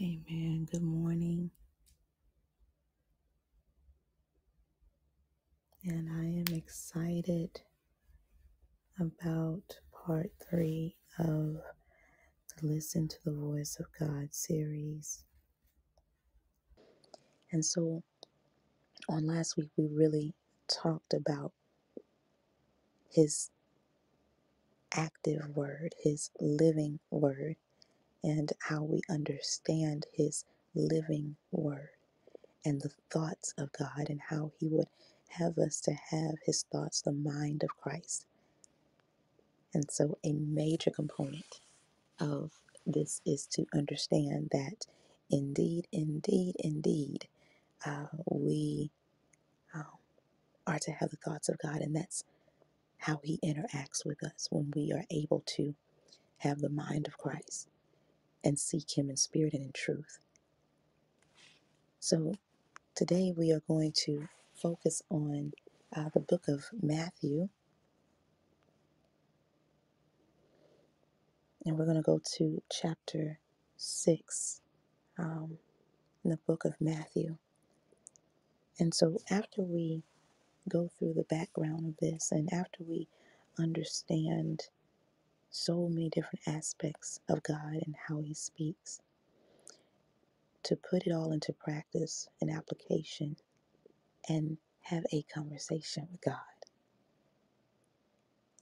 Amen. Good morning. And I am excited about part three of the Listen to the Voice of God series. And so on last week, we really talked about his active word, his living word, and how we understand his living word and the thoughts of God and how he would have us to have his thoughts, the mind of Christ. And so, a major component of this is to understand that indeed, indeed, indeed, uh, we um, are to have the thoughts of God, and that's how He interacts with us when we are able to have the mind of Christ and seek Him in spirit and in truth. So, today we are going to focus on uh, the book of Matthew, and we're going to go to chapter 6 um, in the book of Matthew. And so, after we go through the background of this and after we understand so many different aspects of God and how He speaks, to put it all into practice and application and have a conversation with God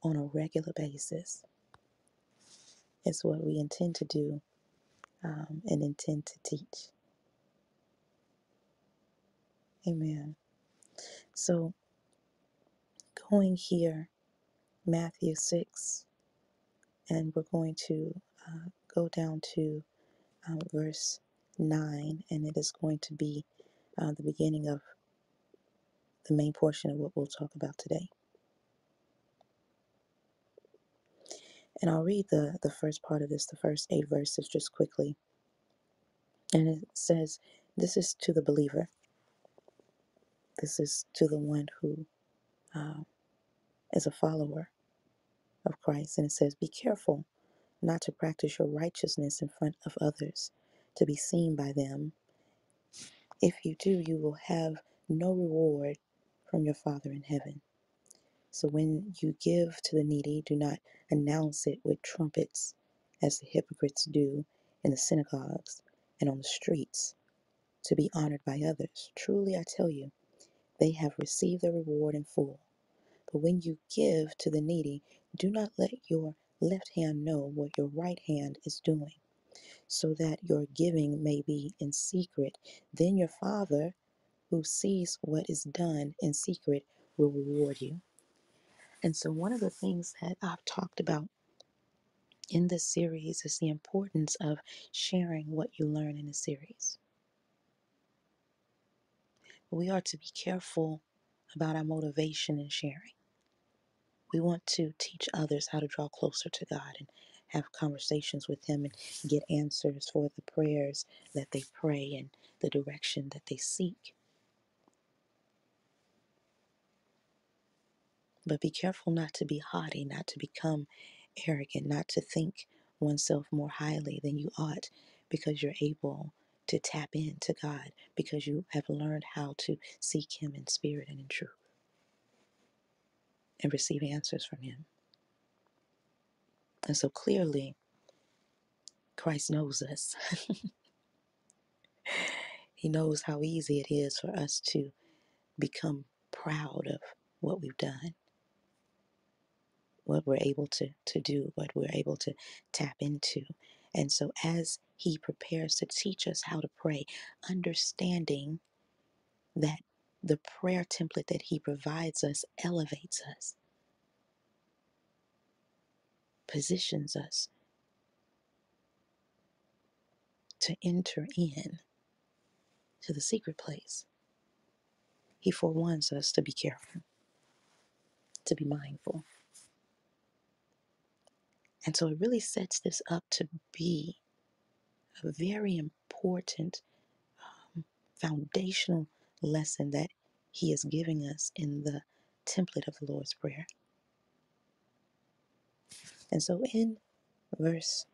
on a regular basis is what we intend to do um, and intend to teach. Amen. So, going here, Matthew 6, and we're going to uh, go down to um, verse 9, and it is going to be uh, the beginning of the main portion of what we'll talk about today. And I'll read the, the first part of this, the first eight verses, just quickly. And it says, This is to the believer, this is to the one who uh, is a follower of Christ. And it says, Be careful not to practice your righteousness in front of others, to be seen by them. If you do, you will have no reward from your Father in heaven. So when you give to the needy, do not announce it with trumpets, as the hypocrites do in the synagogues and on the streets, to be honored by others. Truly I tell you, they have received their reward in full. But when you give to the needy, do not let your left hand know what your right hand is doing, so that your giving may be in secret. Then your Father, who sees what is done in secret, will reward you. And so, one of the things that I've talked about in this series is the importance of sharing what you learn in a series. We are to be careful about our motivation in sharing. We want to teach others how to draw closer to God and have conversations with Him and get answers for the prayers that they pray and the direction that they seek. But be careful not to be haughty, not to become arrogant, not to think oneself more highly than you ought because you're able to tap into God, because you have learned how to seek Him in spirit and in truth and receive answers from Him. And so clearly, Christ knows us. he knows how easy it is for us to become proud of what we've done what we're able to, to do, what we're able to tap into. And so, as He prepares to teach us how to pray, understanding that the prayer template that He provides us elevates us, positions us to enter in to the secret place. He forewarns us to be careful, to be mindful. And so, it really sets this up to be a very important um, foundational lesson that He is giving us in the template of the Lord's Prayer. And so in verse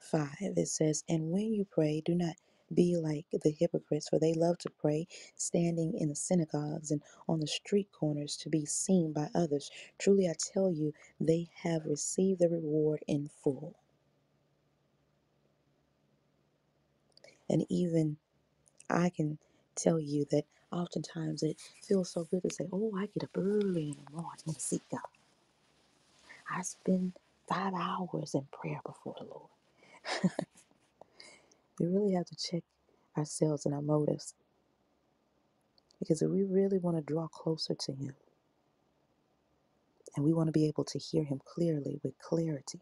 5, it says, And when you pray, do not be like the hypocrites, for they love to pray, standing in the synagogues and on the street corners to be seen by others. Truly I tell you, they have received the reward in full. And even I can tell you that oftentimes it feels so good to say, Oh, I get up early in the morning and seek God. I spend five hours in prayer before the Lord. We really have to check ourselves and our motives because if we really want to draw closer to Him and we want to be able to hear Him clearly with clarity,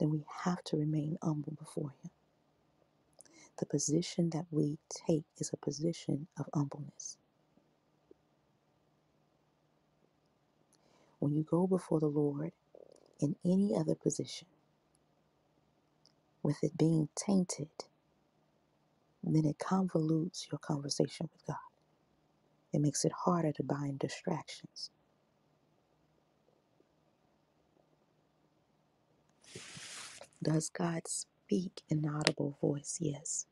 then we have to remain humble before Him. The position that we take is a position of humbleness. When you go before the Lord in any other position, with it being tainted, then it convolutes your conversation with God. It makes it harder to bind distractions. Does God speak in an audible voice? Yes.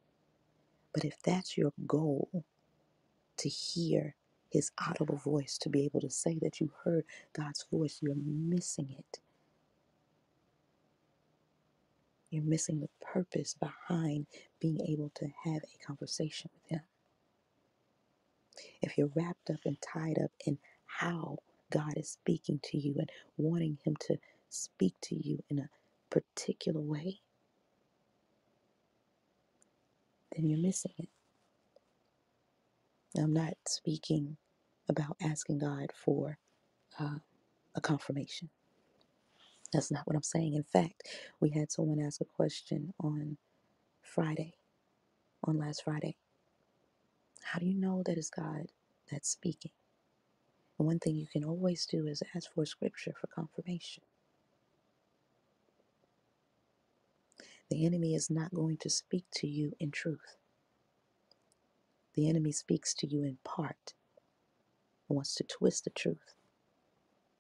But if that's your goal, to hear his audible voice, to be able to say that you heard God's voice, you're missing it. You're missing the purpose behind being able to have a conversation with him. If you're wrapped up and tied up in how God is speaking to you and wanting him to speak to you in a particular way, then you're missing it. I'm not speaking about asking God for uh, a confirmation. That's not what I'm saying. In fact, we had someone ask a question on Friday, on last Friday. How do you know that it's God that's speaking? And one thing you can always do is ask for scripture for confirmation. The enemy is not going to speak to you in truth. The enemy speaks to you in part, wants to twist the truth.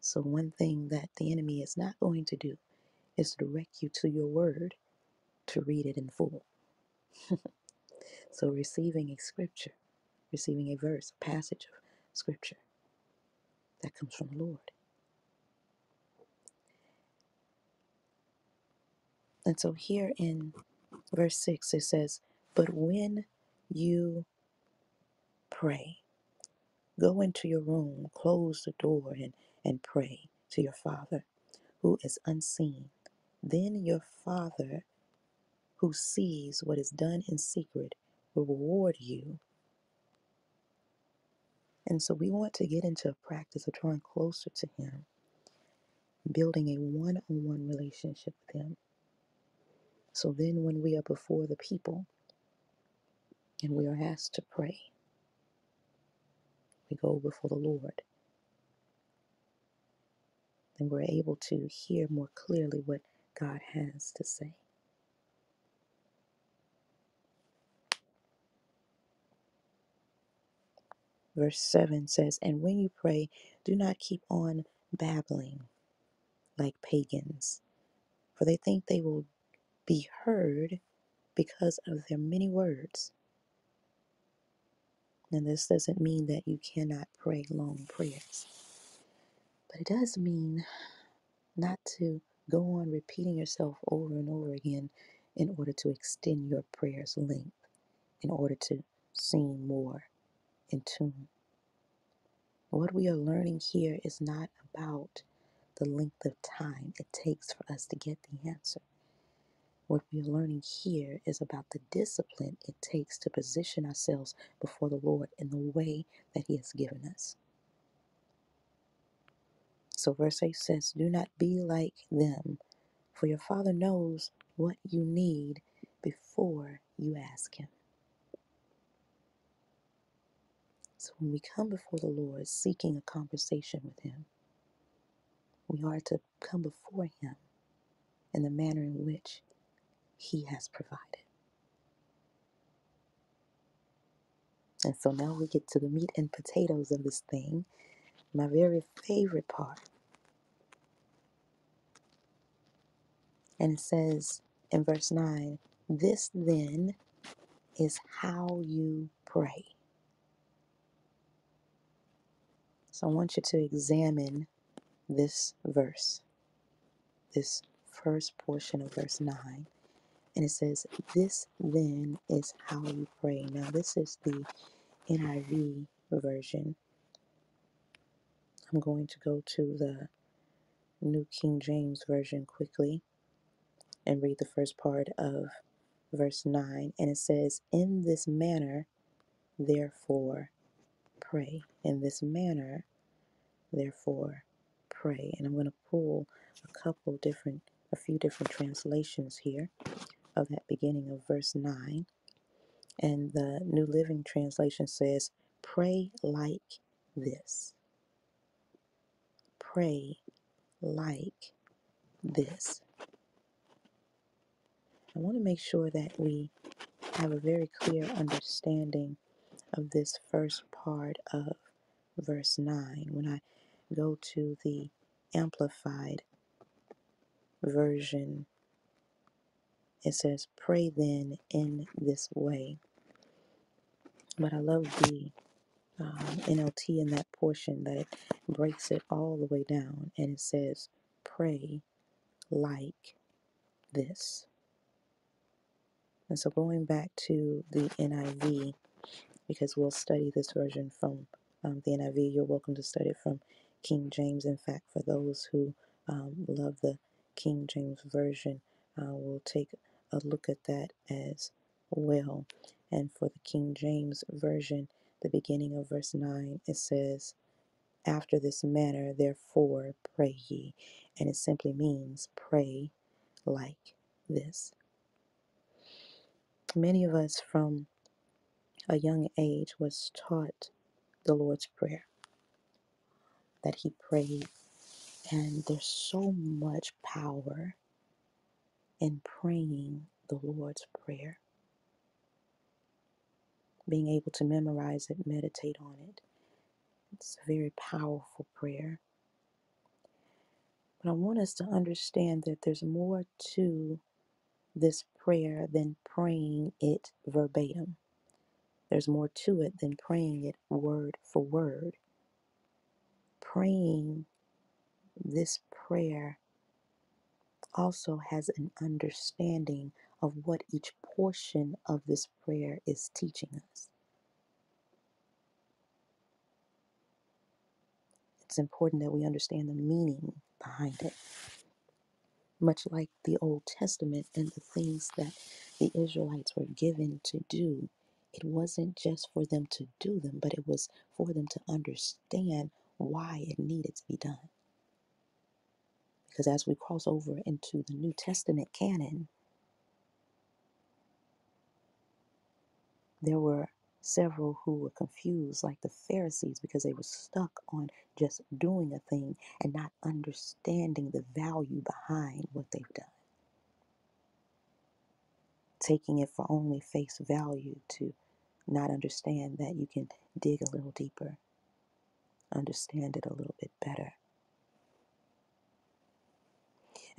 So, one thing that the enemy is not going to do is direct you to your word to read it in full. So, receiving a scripture, receiving a verse, a passage of scripture that comes from the Lord. And so, here in verse 6, it says, But when you pray, go into your room, close the door, and, and pray to your Father who is unseen. Then your Father who sees what is done in secret will reward you. And so, we want to get into a practice of drawing closer to Him, building a one on one relationship with Him So then, when we are before the people and we are asked to pray, we go before the Lord, then we're able to hear more clearly what God has to say. Verse 7 says, And when you pray, do not keep on babbling like pagans, for they think they will be heard because of their many words. And this doesn't mean that you cannot pray long prayers, but it does mean not to go on repeating yourself over and over again in order to extend your prayer's length, in order to seem more in tune. What we are learning here is not about the length of time it takes for us to get the answer. What we are learning here is about the discipline it takes to position ourselves before the Lord in the way that He has given us. So, verse 8 says, Do not be like them For your Father knows what you need before you ask Him. So when we come before the Lord seeking a conversation with Him, we are to come before Him in the manner in which He has provided. And so now we get to the meat and potatoes of this thing. My very favorite part. And it says in verse 9, This then is how you pray. So I want you to examine this verse, this first portion of verse 9. And it says, This then is how you pray. Now, this is the NIV version. I'm going to go to the New King James Version quickly and read the first part of verse 9. And it says, In this manner, therefore, pray. In this manner, therefore, pray. And I'm going to pull a couple different, a few different translations here of that beginning of verse 9. And the New Living Translation says, Pray like this. Pray like this. I want to make sure that we have a very clear understanding of this first part of verse 9. When I go to the Amplified version, it says, Pray then in this way. But I love the um, NLT in that portion that it breaks it all the way down and it says, Pray like this. And so going back to the NIV, because we'll study this version from um, the NIV. You're welcome to study it from King James. In fact, for those who um, love the King James Version, uh, we'll take a look at that as well. And for the King James Version, the beginning of verse 9, it says, After this manner, therefore, pray ye. And it simply means pray like this. Many of us from a young age was taught the Lord's Prayer that he prayed. And there's so much power in praying the Lord's Prayer, being able to memorize it, meditate on it. It's a very powerful prayer. But I want us to understand that there's more to this prayer than praying it verbatim. There's more to it than praying it word for word. Praying this prayer also has an understanding of what each portion of this prayer is teaching us. It's important that we understand the meaning behind it. Much like the Old Testament and the things that the Israelites were given to do, it wasn't just for them to do them, but it was for them to understand why it needed to be done. Because as we cross over into the New Testament canon, There were several who were confused, like the Pharisees, because they were stuck on just doing a thing and not understanding the value behind what they've done. Taking it for only face value to not understand that you can dig a little deeper, understand it a little bit better.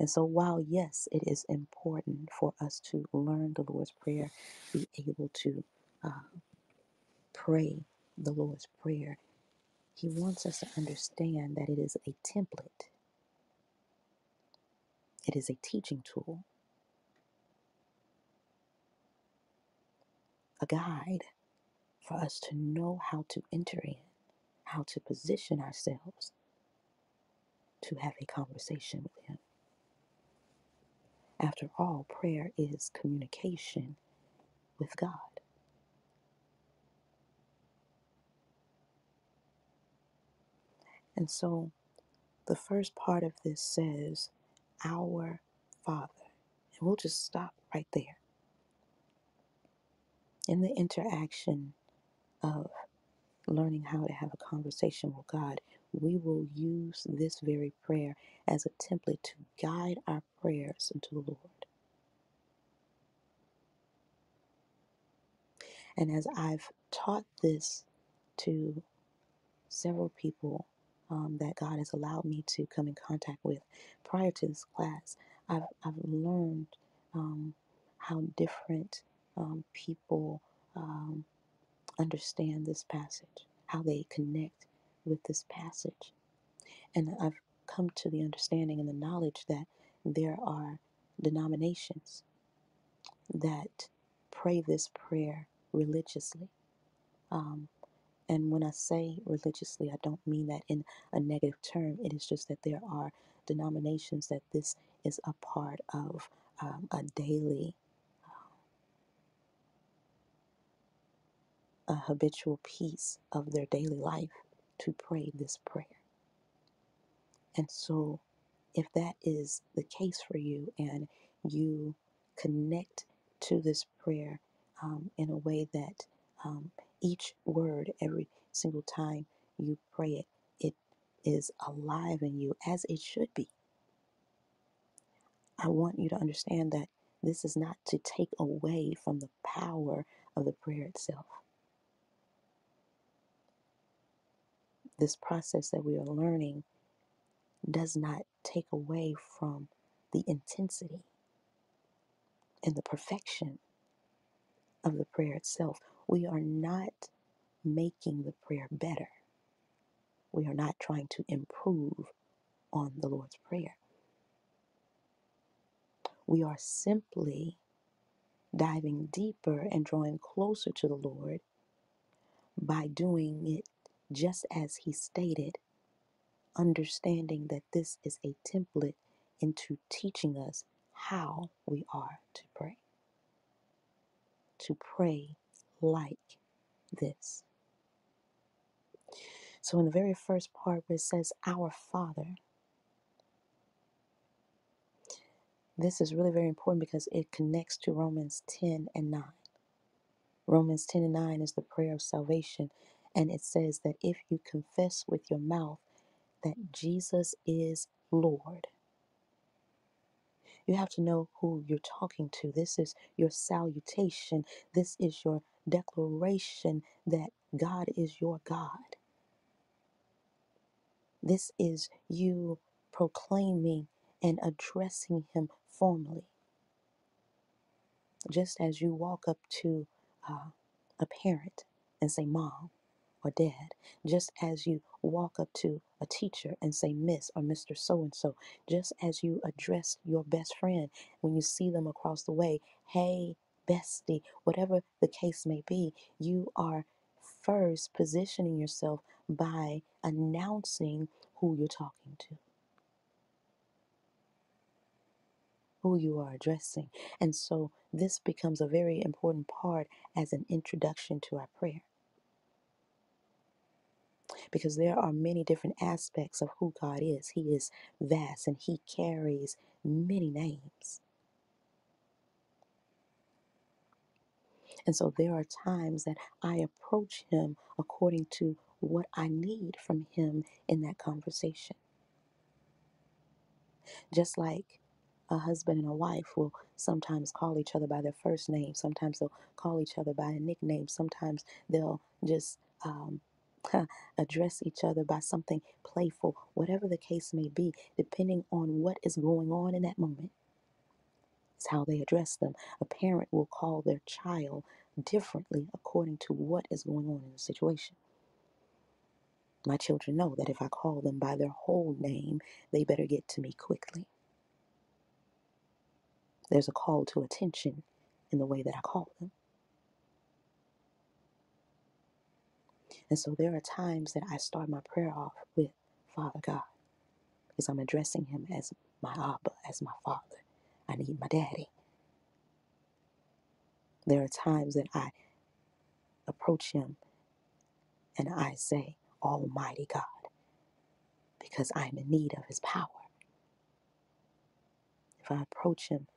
And so, while yes, it is important for us to learn the Lord's Prayer, be able to uh, pray the Lord's Prayer, He wants us to understand that it is a template, it is a teaching tool, a guide for us to know how to enter in, how to position ourselves to have a conversation with Him. After all, prayer is communication with God. And so the first part of this says, Our Father. And we'll just stop right there. In the interaction of learning how to have a conversation with God, we will use this very prayer as a template to guide our prayers unto the Lord. And as I've taught this to several people um, that God has allowed me to come in contact with prior to this class, I've, I've learned um, how different um, people um, understand this passage, how they connect with this passage. And I've come to the understanding and the knowledge that there are denominations that pray this prayer religiously. Um, and when I say religiously, I don't mean that in a negative term. It is just that there are denominations that this is a part of um, a daily, a habitual piece of their daily life to pray this prayer. And so, if that is the case for you and you connect to this prayer um, in a way that um, each word, every single time you pray it, it is alive in you as it should be. I want you to understand that this is not to take away from the power of the prayer itself. This process that we are learning does not take away from the intensity and the perfection of the prayer itself. We are not making the prayer better. We are not trying to improve on the Lord's Prayer. We are simply diving deeper and drawing closer to the Lord by doing it just as He stated, understanding that this is a template into teaching us how we are to pray. To pray like this. So, in the very first part where it says, Our Father, This is really very important because it connects to Romans 10 and 9. Romans 10 and 9 is the prayer of salvation, and it says that if you confess with your mouth that Jesus is Lord, you have to know who you're talking to. This is your salutation, this is your declaration that God is your God. This is you proclaiming and addressing Him formally. Just as you walk up to uh, a parent and say mom or dad, just as you walk up to a teacher and say miss or Mr. So and so, just as you address your best friend when you see them across the way, hey, bestie, whatever the case may be, you are first positioning yourself by announcing who you're talking to. who you are addressing. And so this becomes a very important part as an introduction to our prayer because there are many different aspects of who God is. He is vast and He carries many names. And so there are times that I approach Him according to what I need from Him in that conversation. Just like a husband and a wife will sometimes call each other by their first name. Sometimes they'll call each other by a nickname. Sometimes they'll just um, address each other by something playful, whatever the case may be, depending on what is going on in that moment. It's how they address them. A parent will call their child differently according to what is going on in the situation. My children know that if I call them by their whole name, they better get to me quickly There's a call to attention in the way that I call them. And so there are times that I start my prayer off with Father God because I'm addressing him as my Abba, as my Father. I need my daddy. There are times that I approach him and I say, Almighty God, because I'm in need of his power. If I approach him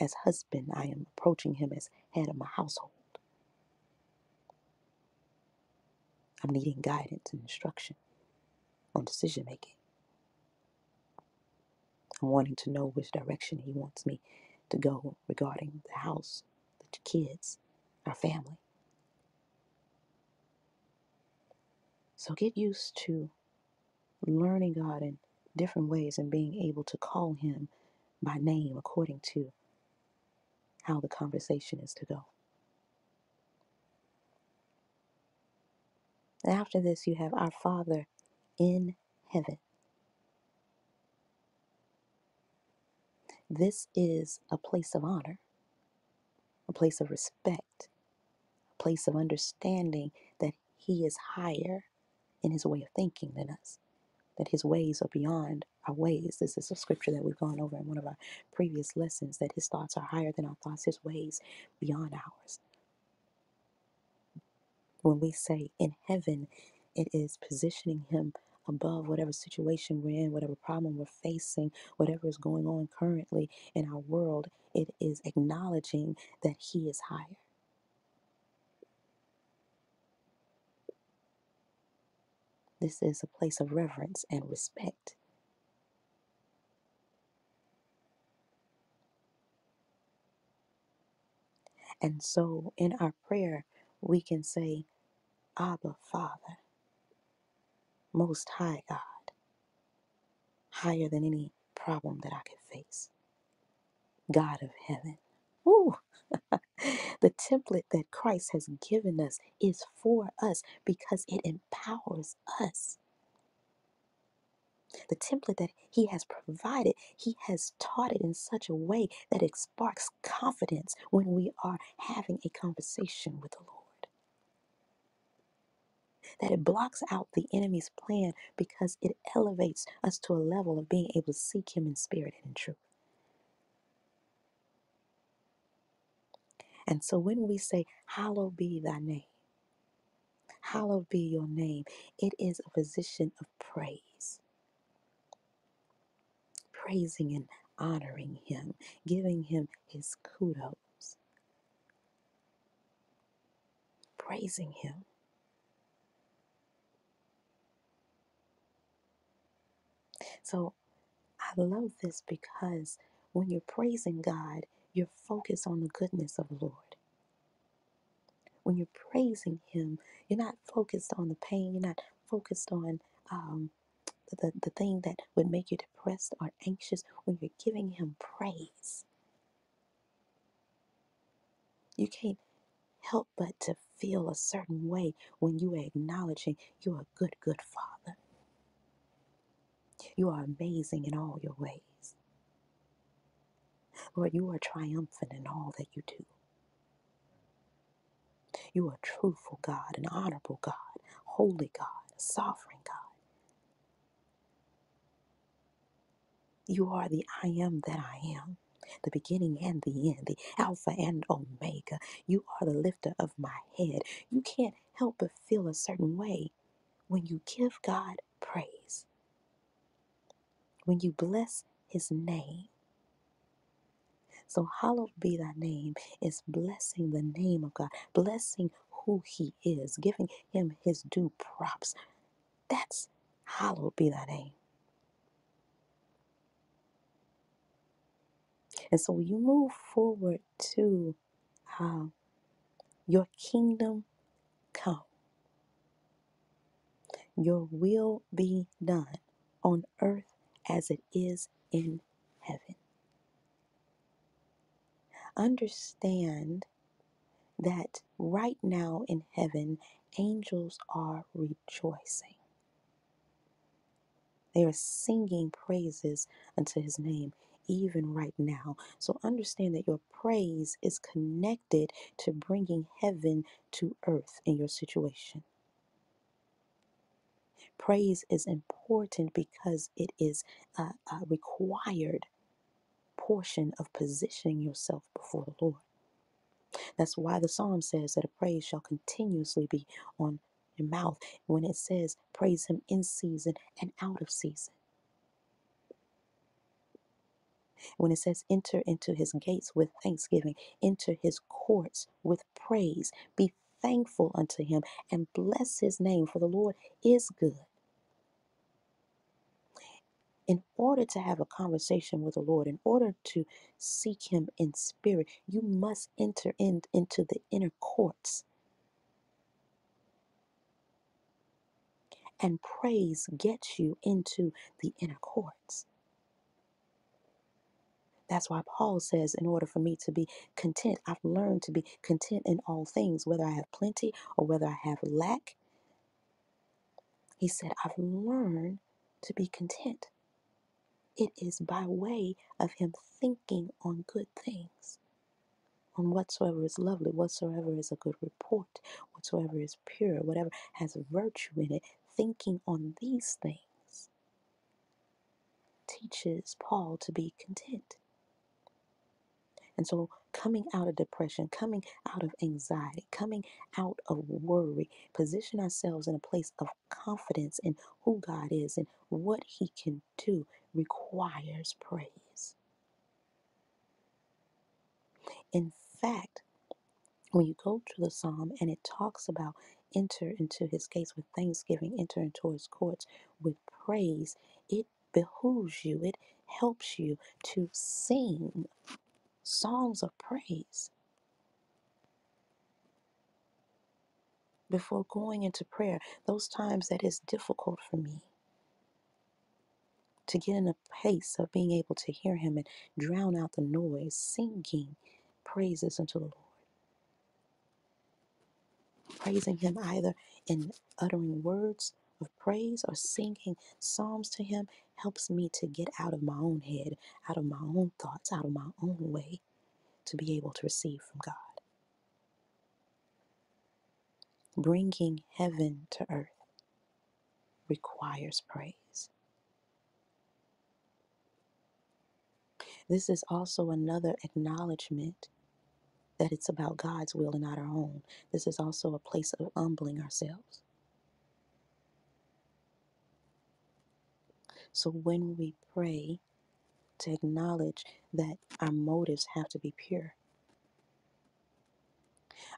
as husband, I am approaching him as head of my household. I'm needing guidance and instruction on decision making. I'm wanting to know which direction He wants me to go regarding the house, the kids, our family. So get used to learning God in different ways and being able to call Him by name according to how the conversation is to go. And after this, you have our Father in heaven. This is a place of honor, a place of respect, a place of understanding that He is higher in His way of thinking than us, that His ways are beyond our ways. This is a scripture that we've gone over in one of our previous lessons that His thoughts are higher than our thoughts, His ways beyond ours. When we say in heaven, it is positioning Him above whatever situation we're in, whatever problem we're facing, whatever is going on currently in our world. It is acknowledging that He is higher. This is a place of reverence and respect. And so in our prayer, we can say, Abba, Father, Most High God, higher than any problem that I could face, God of heaven. Ooh, The template that Christ has given us is for us because it empowers us. The template that He has provided, He has taught it in such a way that it sparks confidence when we are having a conversation with the Lord. That it blocks out the enemy's plan because it elevates us to a level of being able to seek Him in spirit and in truth. And so when we say, Hallowed be thy name, hallowed be your name, it is a position of praise praising and honoring him, giving him his kudos, praising him. So I love this because when you're praising God, you're focused on the goodness of the Lord. When you're praising Him, you're not focused on the pain, you're not focused on um, the, the thing that would make you depressed or anxious. When you're giving Him praise, you can't help but to feel a certain way when you are acknowledging you're a good, good Father You are amazing in all your ways. Lord, you are triumphant in all that you do. You are truthful God, an honorable God, holy God, a sovereign God. You are the I am that I am, the beginning and the end, the Alpha and Omega. You are the lifter of my head. You can't help but feel a certain way when you give God praise, when you bless his name So, hallowed be thy name is blessing the name of God, blessing who he is, giving him his due props. That's hallowed be thy name. And so, you move forward to uh, your kingdom come, your will be done on earth as it is in heaven. Understand that right now in heaven, angels are rejoicing They are singing praises unto his name even right now. So understand that your praise is connected to bringing heaven to earth in your situation. Praise is important because it is a, a required portion of positioning yourself before the Lord. That's why the psalm says that a praise shall continuously be on your mouth when it says praise him in season and out of season. When it says enter into his gates with thanksgiving, enter his courts with praise, be thankful unto him and bless his name, for the Lord is good. In order to have a conversation with the Lord, in order to seek him in spirit, you must enter in, into the inner courts And praise gets you into the inner courts. That's why Paul says, in order for me to be content, I've learned to be content in all things, whether I have plenty or whether I have lack. He said, I've learned to be content. It is by way of him thinking on good things, on whatsoever is lovely, whatsoever is a good report, whatsoever is pure, whatever has virtue in it, thinking on these things teaches Paul to be content. And so, coming out of depression, coming out of anxiety, coming out of worry, position ourselves in a place of confidence in who God is and what He can do requires praise. In fact, when you go to the psalm and it talks about enter into his gates with thanksgiving, enter into his courts with praise, it behooves you, it helps you to sing songs of praise before going into prayer. Those times that it's difficult for me to get in a pace of being able to hear him and drown out the noise, singing praises unto the Lord. praising Him either in uttering words of praise or singing psalms to Him helps me to get out of my own head, out of my own thoughts, out of my own way to be able to receive from God. Bringing heaven to earth requires praise. This is also another acknowledgement that it's about God's will and not our own. This is also a place of humbling ourselves. So when we pray, to acknowledge that our motives have to be pure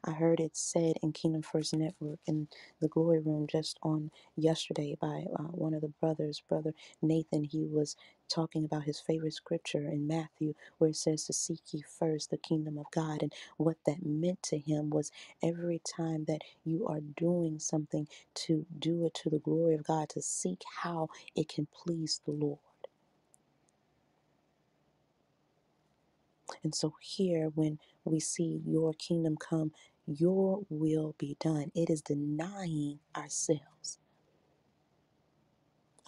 I heard it said in Kingdom First Network in the Glory Room just on yesterday by uh, one of the brothers, Brother Nathan. He was talking about his favorite scripture in Matthew, where it says to seek ye first the kingdom of God. And what that meant to him was every time that you are doing something to do it to the glory of God, to seek how it can please the Lord. And so here, when we see your kingdom come, your will be done, it is denying ourselves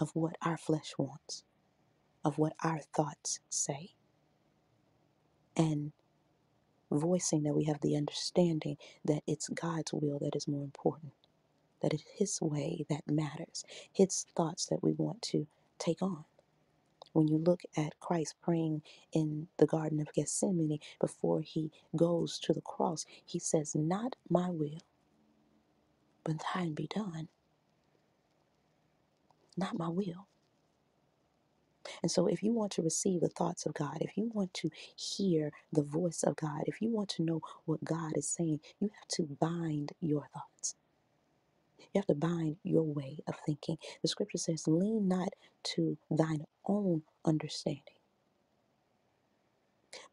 of what our flesh wants, of what our thoughts say, and voicing that we have the understanding that it's God's will that is more important, that it's His way that matters, His thoughts that we want to take on. When you look at Christ praying in the Garden of Gethsemane before he goes to the cross, he says, Not my will, but thine be done. Not my will. And so, if you want to receive the thoughts of God, if you want to hear the voice of God, if you want to know what God is saying, you have to bind your thoughts. You have to bind your way of thinking. The scripture says, Lean not to thine own understanding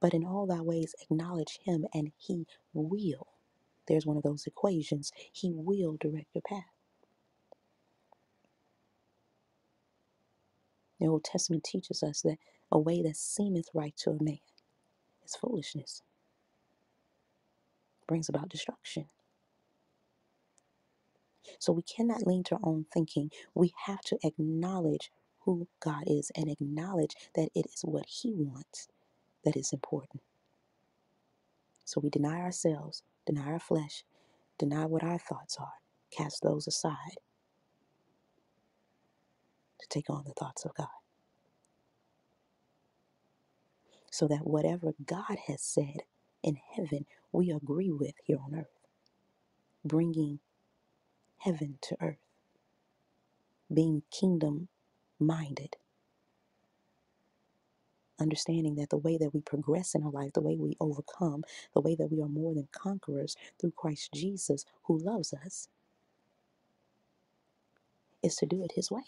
But in all thy ways acknowledge him, and he will. There's one of those equations. He will direct your path. The Old Testament teaches us that a way that seemeth right to a man is foolishness, brings about destruction. So we cannot lean to our own thinking. We have to acknowledge who God is and acknowledge that it is what He wants that is important. So we deny ourselves, deny our flesh, deny what our thoughts are, cast those aside to take on the thoughts of God. so that whatever God has said in heaven, we agree with here on earth, bringing heaven to earth, being kingdom minded, understanding that the way that we progress in our life, the way we overcome, the way that we are more than conquerors through Christ Jesus who loves us, is to do it His way.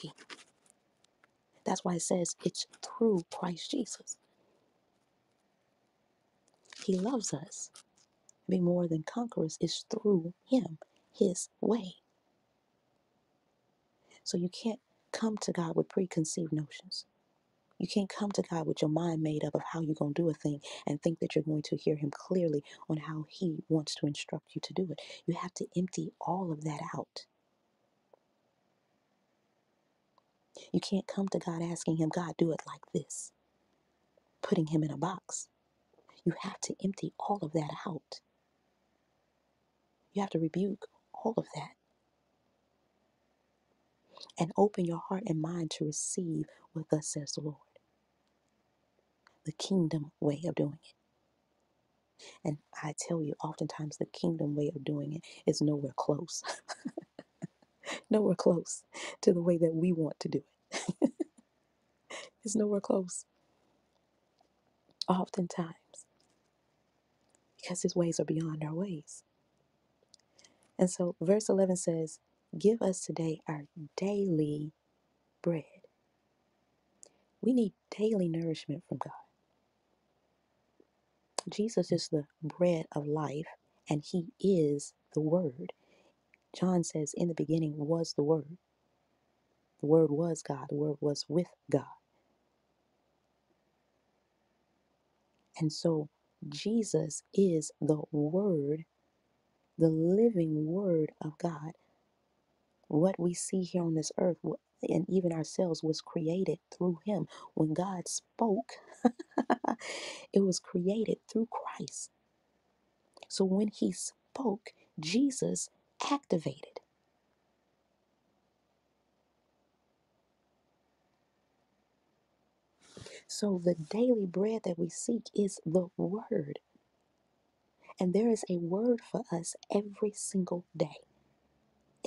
That's why it says it's through Christ Jesus. He loves us. Be more than conquerors is through Him, His way. So you can't come to God with preconceived notions. You can't come to God with your mind made up of how you're going to do a thing and think that you're going to hear Him clearly on how He wants to instruct you to do it. You have to empty all of that out. You can't come to God asking Him, God, do it like this, putting Him in a box. You have to empty all of that out. You have to rebuke all of that and open your heart and mind to receive what thus says the Lord, the kingdom way of doing it. And I tell you, oftentimes the kingdom way of doing it is nowhere close, nowhere close to the way that we want to do it. It's nowhere close, oftentimes, because his ways are beyond our ways. And so, verse 11 says, Give us today our daily bread. We need daily nourishment from God. Jesus is the bread of life, and he is the word. John says, In the beginning was the word. The word was God, the word was with God. And so Jesus is the Word, the living Word of God. What we see here on this earth, and even ourselves, was created through Him. When God spoke, it was created through Christ. So when He spoke, Jesus activated. So the daily bread that we seek is the Word. And there is a word for us every single day.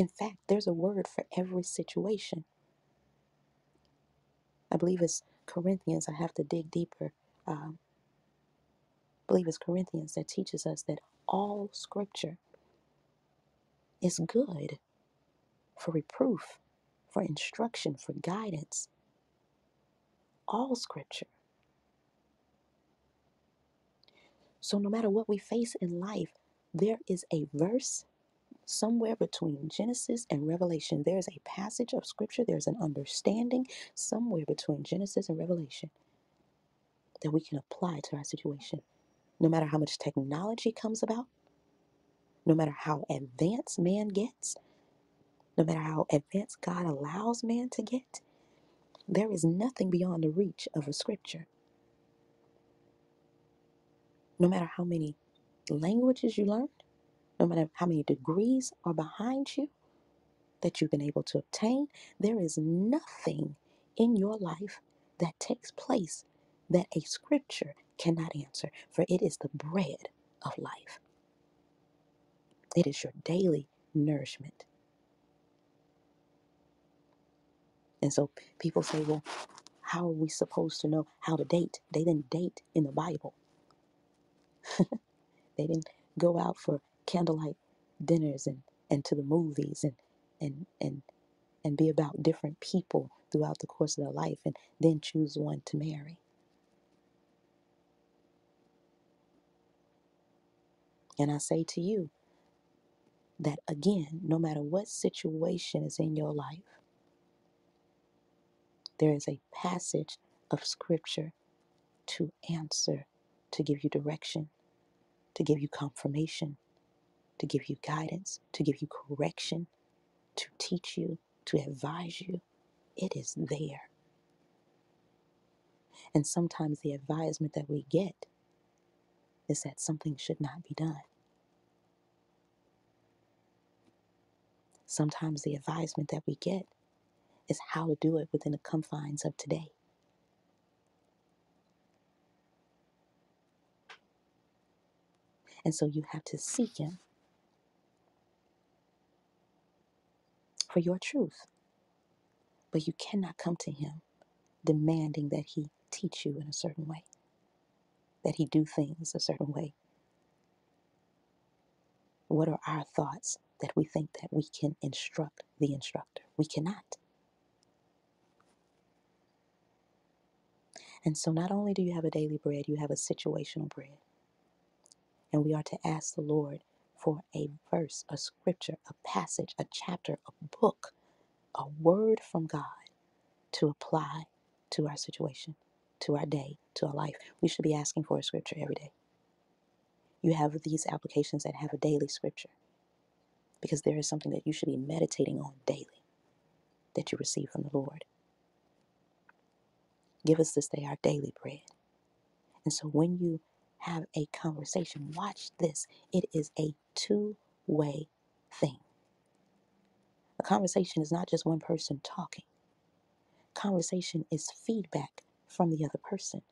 In fact, there's a word for every situation. I believe it's Corinthians. I have to dig deeper. Um, I believe it's Corinthians that teaches us that all scripture is good for reproof, for instruction, for guidance. All scripture. So no matter what we face in life, there is a verse somewhere between Genesis and Revelation. There's a passage of scripture, there's an understanding somewhere between Genesis and Revelation that we can apply to our situation. No matter how much technology comes about, no matter how advanced man gets, no matter how advanced God allows man to get, there is nothing beyond the reach of a scripture. No matter how many languages you learn, no matter how many degrees are behind you that you've been able to obtain, there is nothing in your life that takes place that a scripture cannot answer, for it is the bread of life. It is your daily nourishment. And so people say, well, how are we supposed to know how to date? They didn't date in the Bible. They didn't go out for candlelight dinners and, and to the movies and and and and be about different people throughout the course of their life and then choose one to marry. And I say to you that again, no matter what situation is in your life, there is a passage of scripture to answer, to give you direction, to give you confirmation, to give you guidance, to give you correction, to teach you, to advise you. It is there. And sometimes the advisement that we get is that something should not be done. Sometimes the advisement that we get is how to do it within the confines of today. And so you have to seek Him for your truth. But you cannot come to Him demanding that He teach you in a certain way, that He do things a certain way. What are our thoughts that we think that we can instruct the instructor? We cannot. And so not only do you have a daily bread, you have a situational bread. And we are to ask the Lord for a verse, a scripture, a passage, a chapter, a book a word from God to apply to our situation, to our day, to our life. We should be asking for a scripture every day. You have these applications that have a daily scripture because there is something that you should be meditating on daily that you receive from the Lord. Give us this day our daily bread. And so when you have a conversation, watch this. It is a two way thing. A conversation is not just one person talking, conversation is feedback from the other person.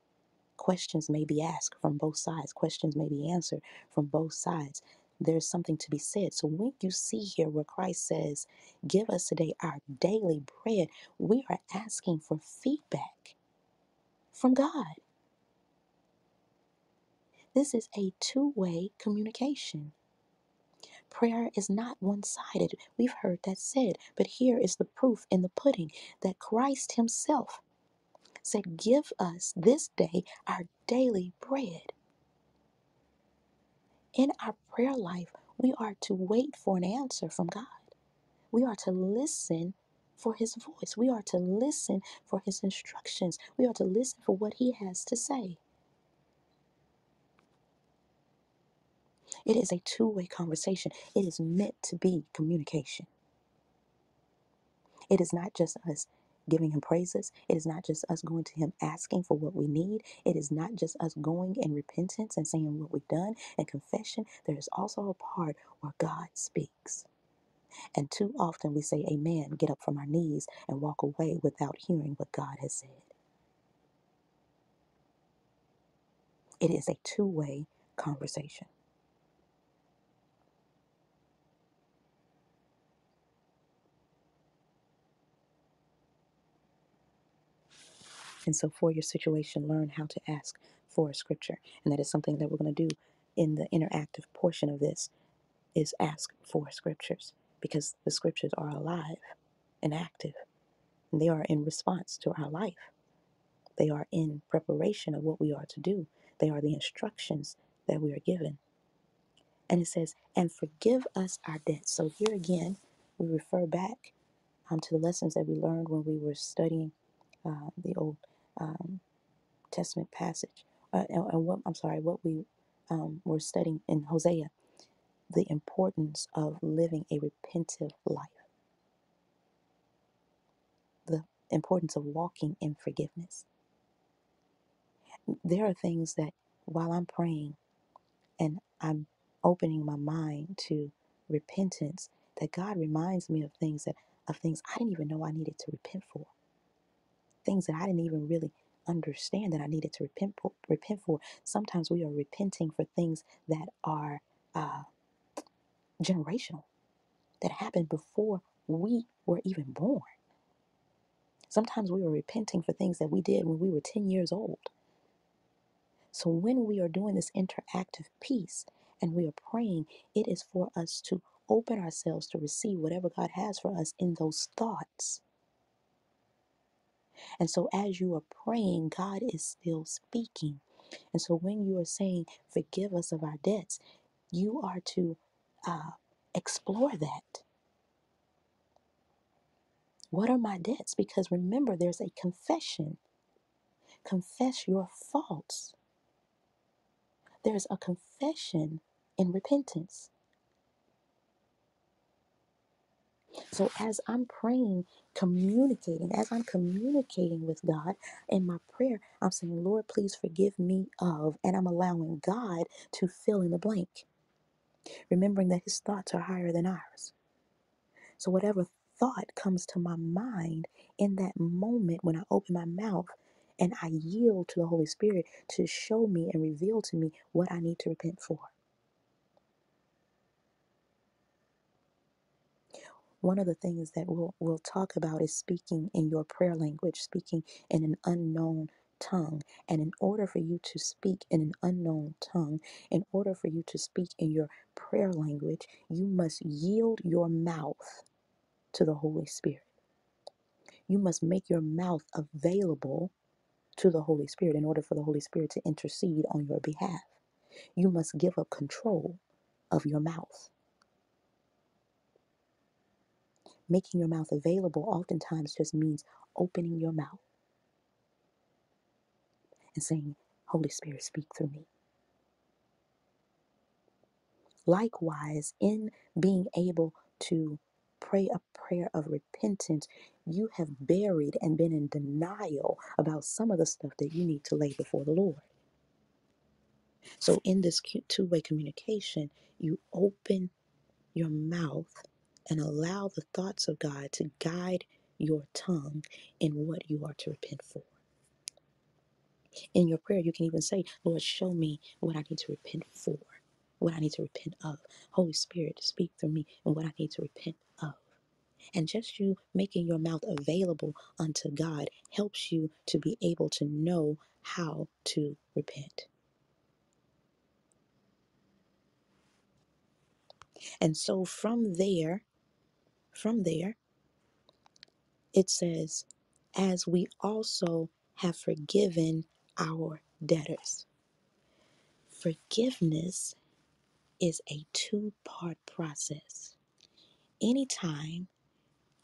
Questions may be asked from both sides, questions may be answered from both sides. There's something to be said. So when you see here where Christ says, Give us today our daily bread, we are asking for feedback from God. This is a two way communication. Prayer is not one sided. We've heard that said, but here is the proof in the pudding that Christ Himself said, Give us this day our daily bread. In our prayer life, we are to wait for an answer from God. We are to listen for His voice. We are to listen for His instructions. We are to listen for what He has to say. It is a two way conversation, it is meant to be communication. It is not just us giving him praises. It is not just us going to him asking for what we need. It is not just us going in repentance and saying what we've done and confession. There is also a part where God speaks. And too often we say, Amen, get up from our knees and walk away without hearing what God has said. It is a two way conversation. And so, for your situation, learn how to ask for a scripture. And that is something that we're going to do in the interactive portion of this is ask for scriptures because the scriptures are alive and active and they are in response to our life. They are in preparation of what we are to do. They are the instructions that we are given. And it says, and forgive us our debts. So here again, we refer back um, to the lessons that we learned when we were studying uh, the Old um, Testament passage. Uh, and, what, I'm sorry, what we um, were studying in Hosea, the importance of living a repentive life the importance of walking in forgiveness. There are things that while I'm praying and I'm opening my mind to repentance, that God reminds me of things that of things I didn't even know I needed to repent for. Things that I didn't even really understand that I needed to repent for, repent for. Sometimes we are repenting for things that are uh, generational, that happened before we were even born. Sometimes we are repenting for things that we did when we were 10 years old So when we are doing this interactive piece and we are praying, it is for us to open ourselves to receive whatever God has for us in those thoughts. And so as you are praying, God is still speaking. And so when you are saying, forgive us of our debts, you are to uh, explore that. What are my debts? Because remember, there's a confession. Confess your faults. There's a confession in repentance. So as I'm praying, communicating, as I'm communicating with God in my prayer, I'm saying, Lord, please forgive me of, and I'm allowing God to fill in the blank, remembering that his thoughts are higher than ours. So whatever thought comes to my mind in that moment when I open my mouth and I yield to the Holy Spirit to show me and reveal to me what I need to repent for. One of the things that we'll, we'll talk about is speaking in your prayer language, speaking in an unknown tongue. And in order for you to speak in an unknown tongue, in order for you to speak in your prayer language, you must yield your mouth to the Holy Spirit. You must make your mouth available to the Holy Spirit in order for the Holy Spirit to intercede on your behalf. You must give up control of your mouth. Making your mouth available oftentimes just means opening your mouth and saying, Holy Spirit, speak through me. Likewise, in being able to pray a prayer of repentance, you have buried and been in denial about some of the stuff that you need to lay before the Lord. So, in this two way communication, you open your mouth and allow the thoughts of God to guide your tongue in what you are to repent for. In your prayer, you can even say, Lord, show me what I need to repent for, what I need to repent of. Holy Spirit, speak through me and what I need to repent of. And just you making your mouth available unto God helps you to be able to know how to repent. And so from there, from there, it says, as we also have forgiven our debtors. Forgiveness is a two part process. Anytime,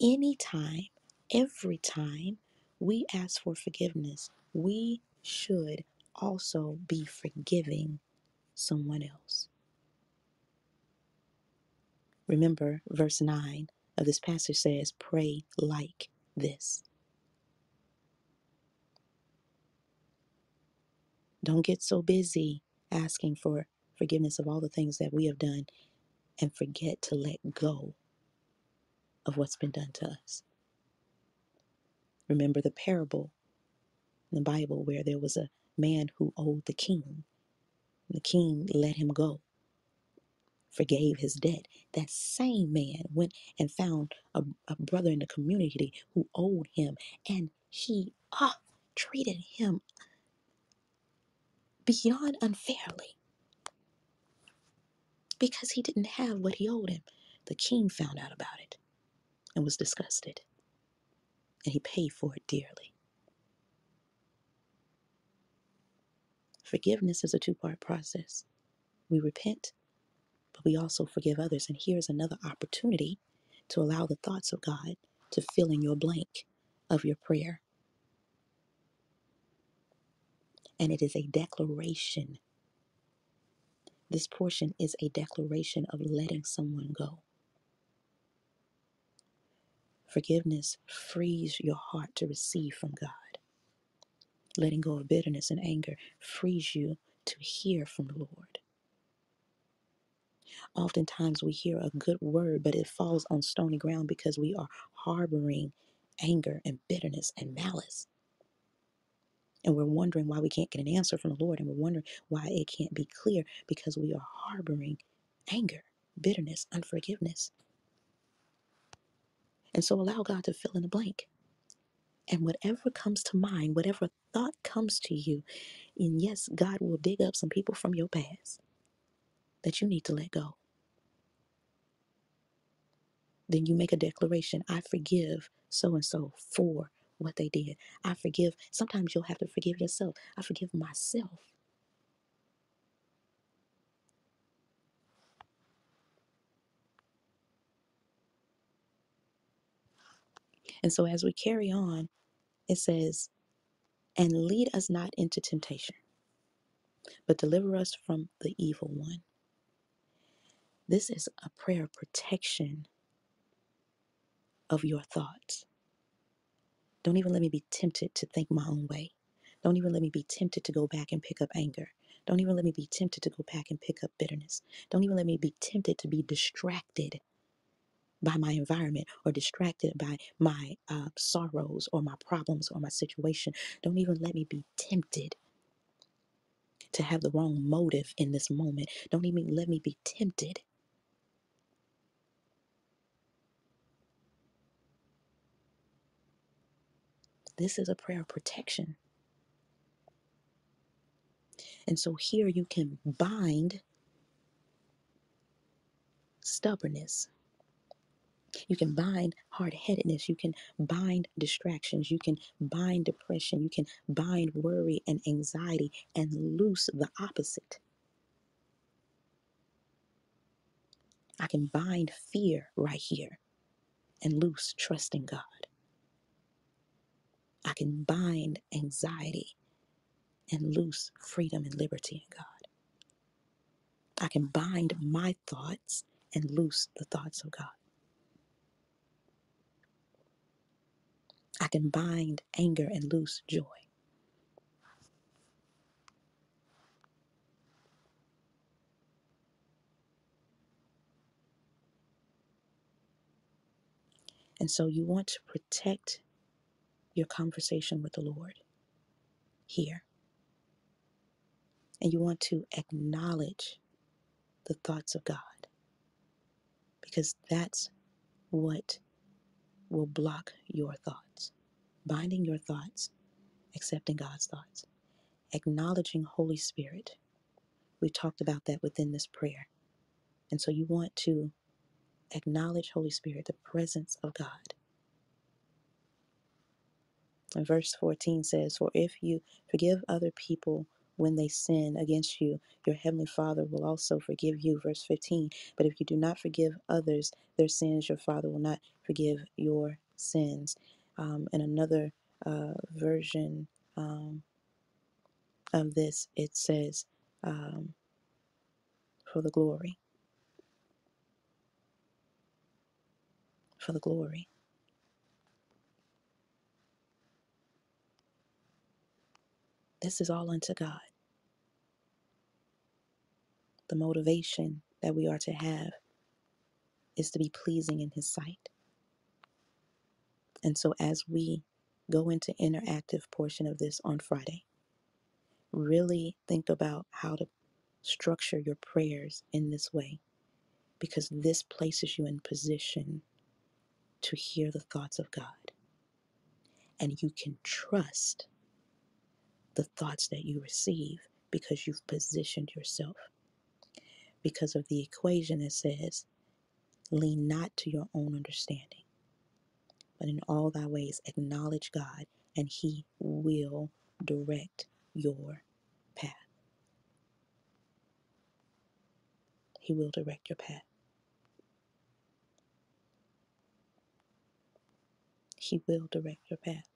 anytime, every time we ask for forgiveness, we should also be forgiving someone else. Remember, verse 9 of this passage says, Pray like this. Don't get so busy asking for forgiveness of all the things that we have done and forget to let go of what's been done to us. Remember the parable in the Bible where there was a man who owed the king. The king let him go, forgave his debt. That same man went and found a, a brother in the community who owed him, and he ah, treated him beyond unfairly because he didn't have what he owed him. The king found out about it and was disgusted, and he paid for it dearly. Forgiveness is a two part process. We repent but we also forgive others. And here's another opportunity to allow the thoughts of God to fill in your blank of your prayer. And it is a declaration. This portion is a declaration of letting someone go. Forgiveness frees your heart to receive from God. Letting go of bitterness and anger frees you to hear from the Lord. Oftentimes we hear a good word, but it falls on stony ground because we are harboring anger and bitterness and malice. And we're wondering why we can't get an answer from the Lord. And we're wondering why it can't be clear because we are harboring anger, bitterness, unforgiveness. And so allow God to fill in the blank. And whatever comes to mind, whatever thought comes to you, and yes, God will dig up some people from your past that you need to let go. Then you make a declaration I forgive so and so for what they did. I forgive. Sometimes you'll have to forgive yourself. I forgive myself And so as we carry on, it says, And lead us not into temptation, but deliver us from the evil one. This is a prayer of protection of your thoughts. Don't even let me be tempted to think my own way. Don't even let me be tempted to go back and pick up anger. Don't even let me be tempted to go back and pick up bitterness. Don't even let me be tempted to be distracted by my environment or distracted by my uh, sorrows or my problems or my situation. Don't even let me be tempted to have the wrong motive in this moment. Don't even let me be tempted. This is a prayer of protection. And so here you can bind stubbornness. You can bind hard headedness. You can bind distractions. You can bind depression. You can bind worry and anxiety and loose the opposite. I can bind fear right here and loose trust in God. I can bind anxiety and loose freedom and liberty in God. I can bind my thoughts and loose the thoughts of God. I can bind anger and loose joy. And so you want to protect your conversation with the Lord here. And you want to acknowledge the thoughts of God because that's what will block your thoughts. Binding your thoughts, accepting God's thoughts, acknowledging Holy Spirit. We talked about that within this prayer. And so you want to acknowledge Holy Spirit, the presence of God And verse 14 says, For if you forgive other people when they sin against you, your heavenly Father will also forgive you. Verse 15, But if you do not forgive others their sins, your Father will not forgive your sins. Um, in another uh, version um, of this, it says, um, For the glory, for the glory. This is all unto God. The motivation that we are to have is to be pleasing in His sight. And so as we go into interactive portion of this on Friday, really think about how to structure your prayers in this way because this places you in position to hear the thoughts of God and you can trust the thoughts that you receive because you've positioned yourself because of the equation that says lean not to your own understanding but in all thy ways acknowledge God and he will direct your path He will direct your path. He will direct your path.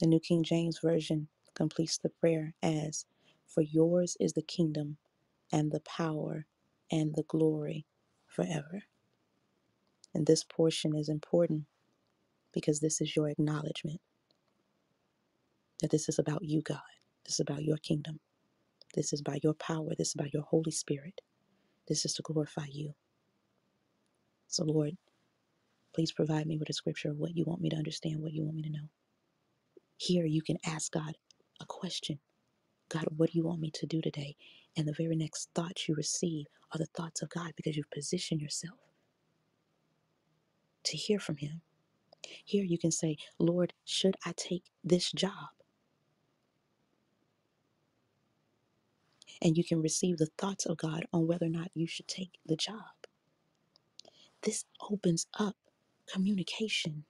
The New King James Version completes the prayer as For yours is the kingdom and the power and the glory forever. And this portion is important because this is your acknowledgement that this is about you, God. This is about your kingdom. This is by your power. This is by your Holy Spirit. This is to glorify you. So, Lord, please provide me with a scripture of what you want me to understand, what you want me to know. Here, you can ask God a question God, what do you want me to do today? And the very next thoughts you receive are the thoughts of God because you've positioned yourself to hear from Him. Here you can say, Lord, should I take this job? And you can receive the thoughts of God on whether or not you should take the job. This opens up communication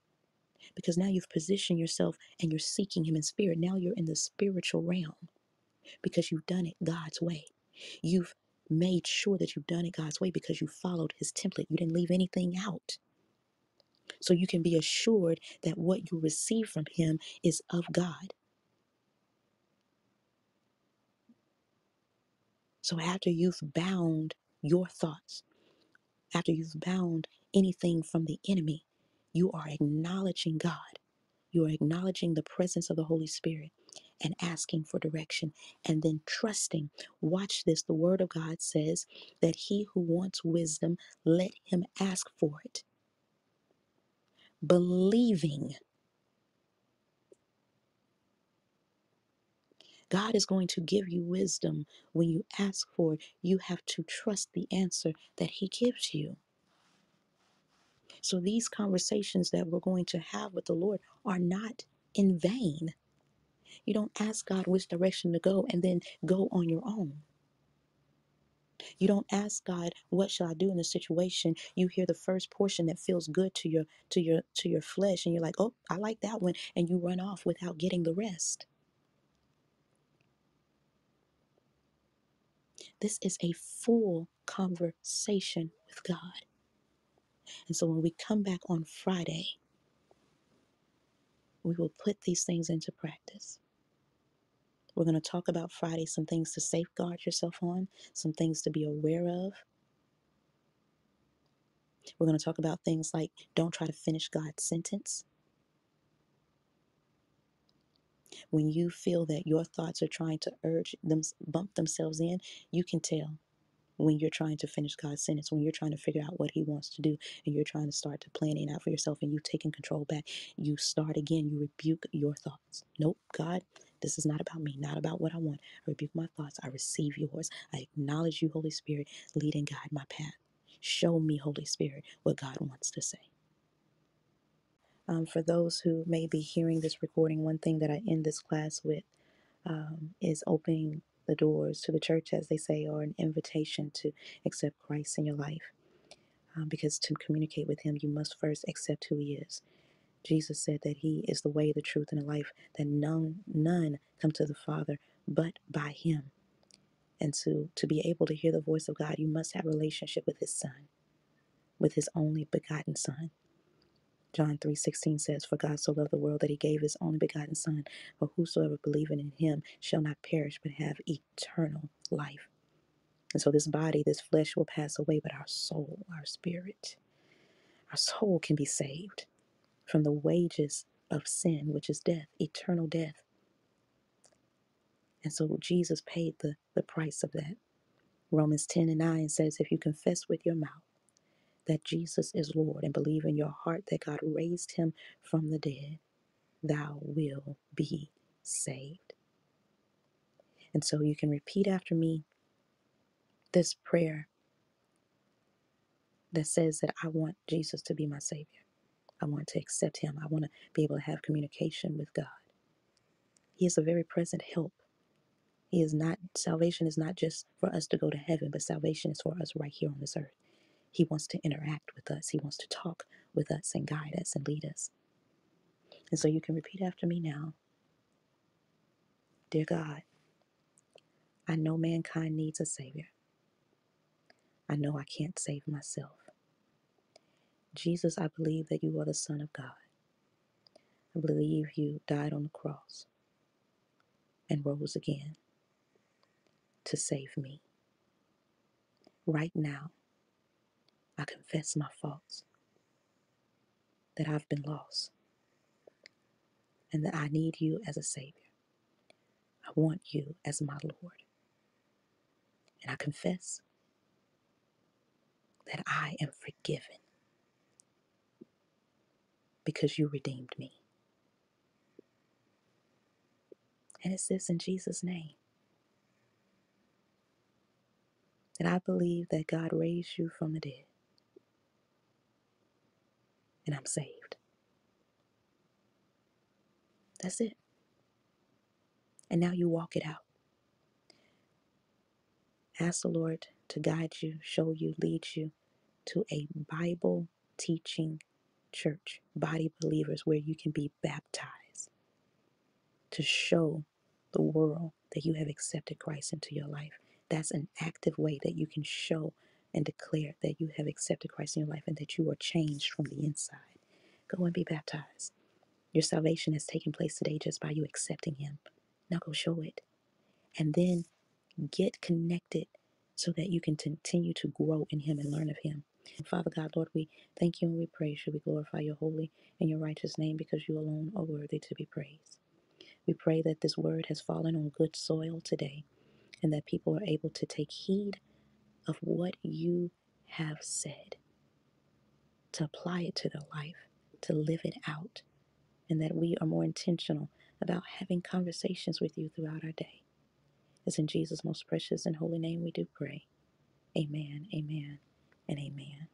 because now you've positioned yourself and you're seeking Him in spirit. Now you're in the spiritual realm because you've done it God's way. You've made sure that you've done it God's way because you followed His template. You didn't leave anything out. So you can be assured that what you receive from Him is of God. So after you've bound your thoughts, after you've bound anything from the enemy, you are acknowledging God. You are acknowledging the presence of the Holy Spirit and asking for direction and then trusting. Watch this. The Word of God says that he who wants wisdom, let him ask for it, believing God is going to give you wisdom when you ask for it. You have to trust the answer that He gives you. So, these conversations that we're going to have with the Lord are not in vain. You don't ask God which direction to go and then go on your own. You don't ask God what shall I do in this situation. You hear the first portion that feels good to your to your to your flesh and you're like, "Oh, I like that one." And you run off without getting the rest. This is a full conversation with God. And so when we come back on Friday, we will put these things into practice. We're going to talk about Friday some things to safeguard yourself on, some things to be aware of. We're going to talk about things like don't try to finish God's sentence. When you feel that your thoughts are trying to urge them bump themselves in, you can tell when you're trying to finish God's sentence, when you're trying to figure out what He wants to do, and you're trying to start to plan it out for yourself, and you've taken control back, you start again. You rebuke your thoughts. Nope, God, this is not about me, not about what I want. I rebuke my thoughts. I receive yours. I acknowledge you, Holy Spirit. Lead and guide my path. Show me, Holy Spirit, what God wants to say. Um, for those who may be hearing this recording, one thing that I end this class with um, is opening the doors to the church, as they say, or an invitation to accept Christ in your life. Um, because to communicate with Him, you must first accept who He is. Jesus said that He is the way, the truth, and the life, that none, none come to the Father but by Him. And to, to be able to hear the voice of God, you must have relationship with His Son, with His only begotten Son. John 3:16 says, For God so loved the world that he gave his only begotten Son, for whosoever believeth in him shall not perish but have eternal life. And so this body, this flesh will pass away, but our soul, our spirit, our soul can be saved from the wages of sin, which is death, eternal death. And so Jesus paid the, the price of that. Romans 10 and 9 says, If you confess with your mouth that Jesus is Lord and believe in your heart that God raised him from the dead, thou will be saved. And so you can repeat after me this prayer that says that I want Jesus to be my Savior. I want to accept Him. I want to be able to have communication with God. He is a very present help. He is not, salvation is not just for us to go to heaven, but salvation is for us right here on this earth. He wants to interact with us, He wants to talk with us and guide us and lead us. And so you can repeat after me now Dear God, I know mankind needs a Savior. I know I can't save myself. Jesus, I believe that you are the Son of God. I believe you died on the cross and rose again to save me. Right now, I confess my faults, that I've been lost, and that I need you as a Savior. I want you as my Lord. And I confess that I am forgiven because you redeemed me. And it's this in Jesus' name that I believe that God raised you from the dead, and I'm saved. That's it. And now you walk it out. Ask the Lord to guide you, show you, lead you to a Bible teaching church, body believers, where you can be baptized to show the world that you have accepted Christ into your life. That's an active way that you can show and declare that you have accepted Christ in your life and that you are changed from the inside. Go and be baptized. Your salvation has taken place today just by you accepting Him. Now go show it. And then get connected so that you can continue to grow in Him and learn of Him. Father God, Lord, we thank you and we praise you. We glorify your holy and your righteous name because you alone are worthy to be praised. We pray that this word has fallen on good soil today and that people are able to take heed of what you have said, to apply it to their life, to live it out, and that we are more intentional about having conversations with you throughout our day. It's in Jesus' most precious and holy name we do pray. Amen, amen, and amen.